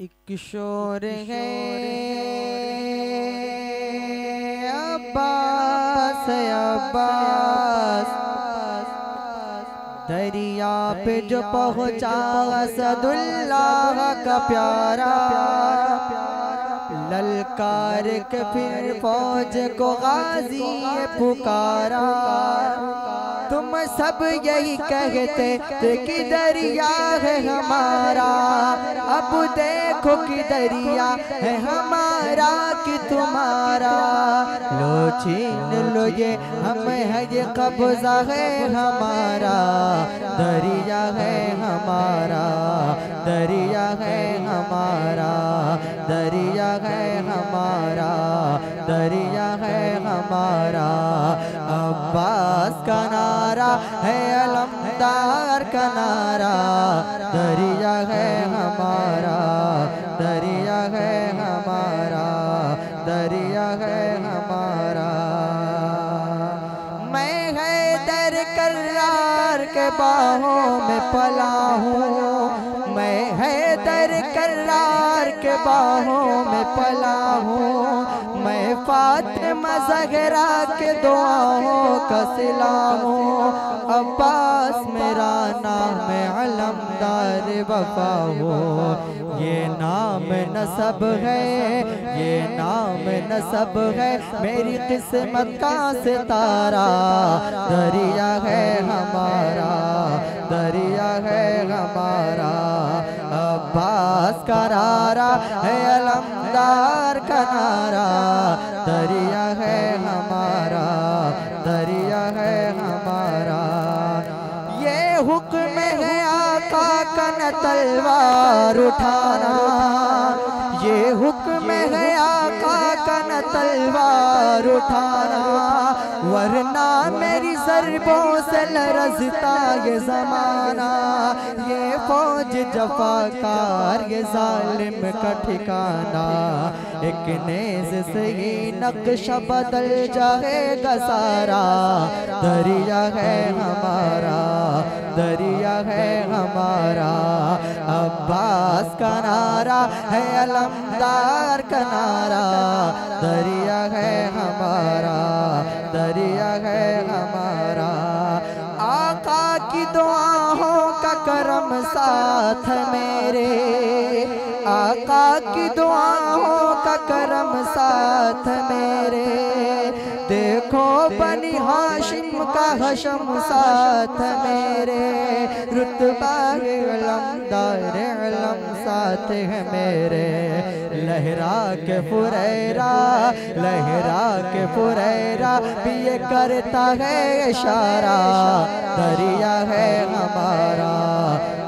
एक किशोर है। अब्बास अब्बास। दरिया पे जो पहुँचा असदुल्लाह का प्यारा। ललकार के फिर फौज को गाजी पुकारा। तुम सब यही कहते थे कि दरिया है हमारा। अब देखो कि दरिया है हमारा कि तुम्हारा। लो छीन लो ये हम है ये कब्जा है हमारा। दरिया है हमारा। दरिया है हमारा। दरिया है अलमदार का नारा दरिया है हमारा, दरिया है हमारा, दरिया है हमारा। मैं है दर करार के बाहों में पला हूँ। मैं है दर करार के बाहों में पला हूँ। मैं फातिमा जहरा के दुआओं का सिला हूँ। अब्बास, मेरा नाम अलमदार वफा हो। ये नाम नसब है, ये नाम नसब है, मेरी किस्मत का सितारा। दरिया है हमारा, दरिया है हमारा। अब्बास करारा है अलमदार का नारा। दरिया है हमारा, दरिया है हुक्म है आका कन तलवार उठाना। ये हुक्म है आका कन तलवार उठाना। वरना मेरी सरबों से लरजता ये जमाना। ये फौज जफाकार, ये जालिम का ठिकाना। एक नेज से ही नक्शा बदल जाएगा सारा। दरिया है हमारा, दरिया है हमारा। अब्बास का नारा है अलमदार का नारा दरिया है हमारा, दरिया है हमारा। आका की दुआओं का करम साथ मेरे, आका की दुआओं का करम साथ मेरे। देखो बनी हाशिम का हशम साथ मेरे। रुतबा अलमदार अलम साथ है मेरे। लहरा के फुरैरा लहरा के फुरैरा भी ये करता है इशारा। दरिया है हमारा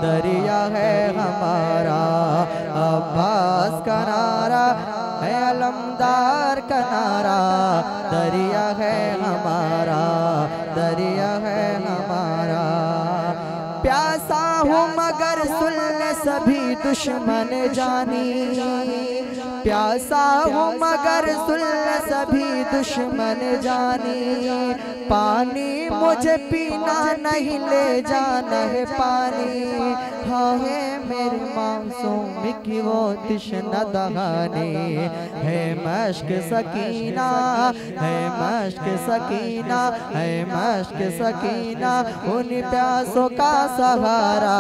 दरिया है हमारा। अब्बास करारा है अलमदार का नारा दरिया है हमारा। प्यासा हूँ मगर सुन ले सभी दुश्मन जानी। प्यासा हूँ मगर सुन ले सभी दुश्मन जानी। पानी मुझे पीना नहीं, ले जाना है पानी। हाँ है मेरे मासूम की वो तिश्न दहानी? है मश्क सकीना, है मश्क सकीना, है मश्क सकीना। उन प्यासों का सहारा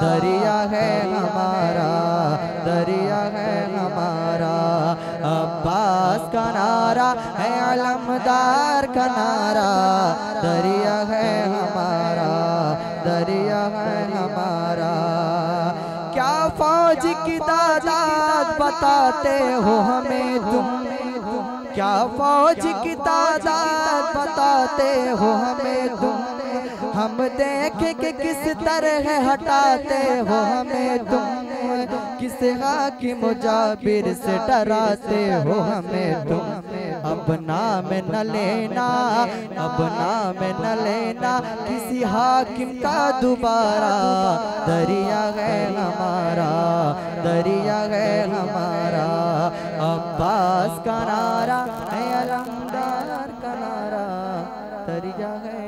दरिया है हमारा दरिया है हमारा। अब्बास का नारा है अलमदार का नारा। दरिया है हमारा दरिया है हमारा। क्या फौज की तादाद बताते हो हमें तुम? क्या फौज की तादाद बताते हो हमें तुम? हम देखे कि किस तरह हटाते हो हमें तुम। किस की मुजाबिर से डराते हो हमें तुम। अब नाम न लेना, अब नाम न लेना, किसी हाकिम का दोबारा। दरिया है हमारा, दरिया है हमारा। अब्बास का नारा, है अलमदार का नारा। दरिया है